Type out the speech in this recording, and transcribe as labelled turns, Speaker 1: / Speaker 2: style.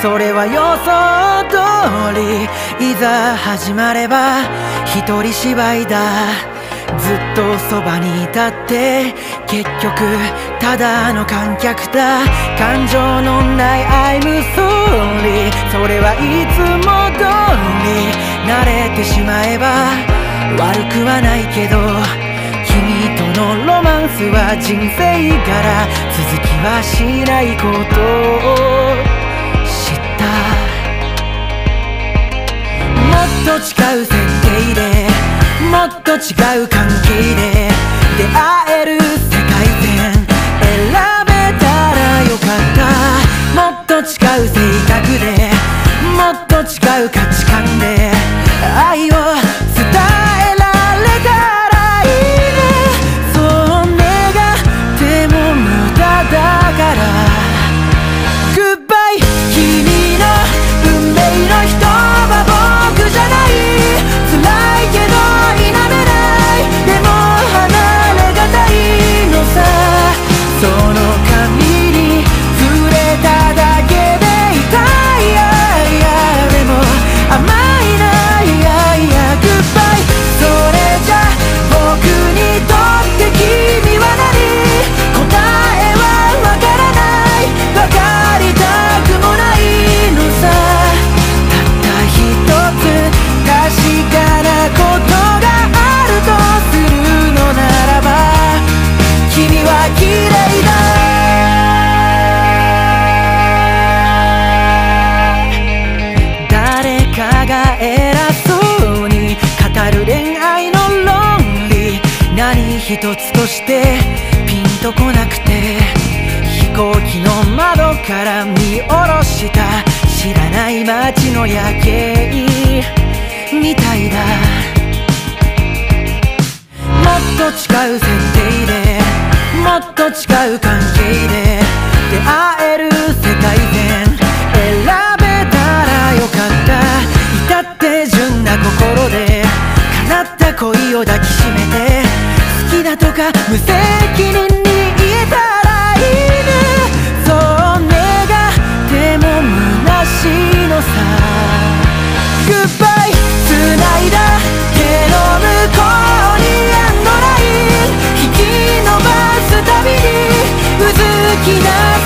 Speaker 1: それは予想通りいざ始まれば一人芝居だずっとそばにいたって結局ただの観客だ。感情のない I'm sorry それはいつも通り慣れてしまえば悪くはないけど君とのロマンスは人生から続きはしないこと。っと違う設定でもっと違う関係で出会える世界線選べたらよかった。もっと違う性格でもっと違う価値観で愛を一つとしてピンとこなくて飛行機の窓から見下ろした知らない街の夜景みたいだ。もっと違う設定でもっと違う関係で出会える世界線選べたらよかった。至って純な心で叶った恋を抱きしめてきだとか無責任に言えたらいいね。そう願っても虚しいのさ。グッバイ繋いだ手の向こうにエンドライン。引き伸ばすたびにうずきだ